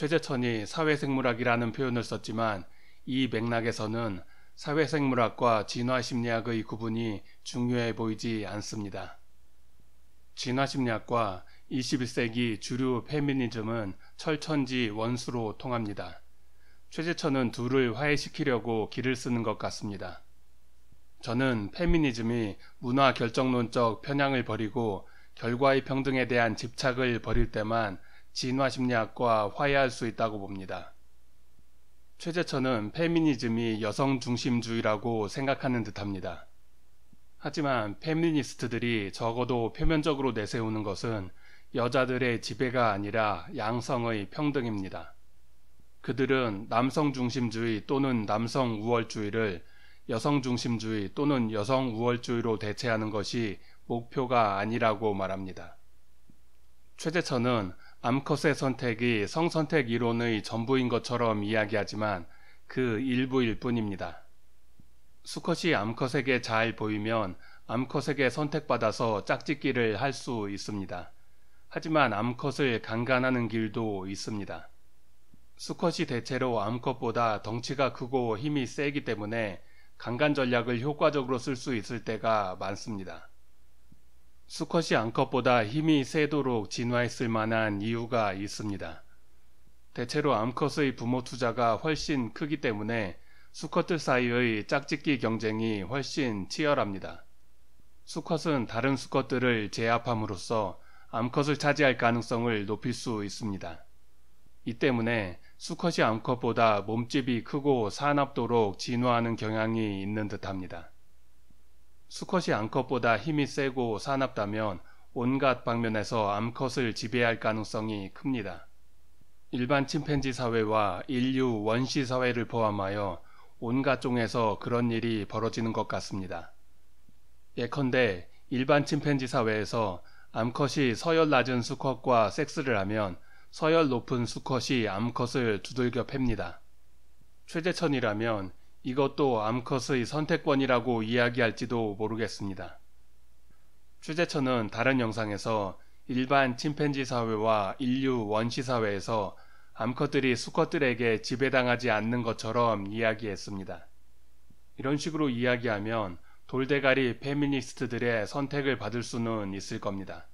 최재천이 사회생물학이라는 표현을 썼지만 이 맥락에서는 사회생물학과 진화심리학의 구분이 중요해 보이지 않습니다. 진화심리학과 21세기 주류 페미니즘은 철천지 원수로 통합니다. 최재천은 둘을 화해시키려고 길을 쓰는 것 같습니다. 저는 페미니즘이 문화 결정론적 편향을 버리고 결과의 평등에 대한 집착을 버릴 때만 진화심리학과 화해할 수 있다고 봅니다. 최재천은 페미니즘이 여성 중심주의라고 생각하는 듯합니다. 하지만 페미니스트들이 적어도 표면적으로 내세우는 것은 여자들의 지배가 아니라 양성의 평등입니다. 그들은 남성 중심주의 또는 남성 우월주의를 여성 중심주의 또는 여성 우월주의로 대체하는 것이 목표가 아니라고 말합니다. 최재천은 암컷의 선택이 성선택 이론의 전부인 것처럼 이야기하지만 그 일부일 뿐입니다. 수컷이 암컷에게 잘 보이면 암컷에게 선택받아서 짝짓기를 할 수 있습니다. 하지만 암컷을 강간하는 길도 있습니다. 수컷이 대체로 암컷보다 덩치가 크고 힘이 세기 때문에 강간 전략을 효과적으로 쓸 수 있을 때가 많습니다. 수컷이 암컷보다 힘이 세도록 진화했을 만한 이유가 있습니다. 대체로 암컷의 부모 투자가 훨씬 크기 때문에 수컷들 사이의 짝짓기 경쟁이 훨씬 치열합니다. 수컷은 다른 수컷들을 제압함으로써 암컷을 차지할 가능성을 높일 수 있습니다. 이 때문에 수컷이 암컷보다 몸집이 크고 사납도록 진화하는 경향이 있는 듯합니다. 수컷이 암컷보다 힘이 세고 사납다면 온갖 방면에서 암컷을 지배할 가능성이 큽니다. 일반 침팬지 사회와 인류 원시 사회를 포함하여 온갖 종에서 그런 일이 벌어지는 것 같습니다. 예컨대 일반 침팬지 사회에서 암컷이 서열 낮은 수컷과 섹스를 하면 서열 높은 수컷이 암컷을 두들겨 팹니다. 최재천이라면 이것도 암컷의 선택권이라고 이야기할지도 모르겠습니다. 최재천은 다른 영상에서 일반 침팬지 사회와 인류 원시 사회에서 암컷들이 수컷들에게 지배당하지 않는 것처럼 이야기했습니다. 이런 식으로 이야기하면 돌대가리 페미니스트들의 선택을 받을 수는 있을 겁니다.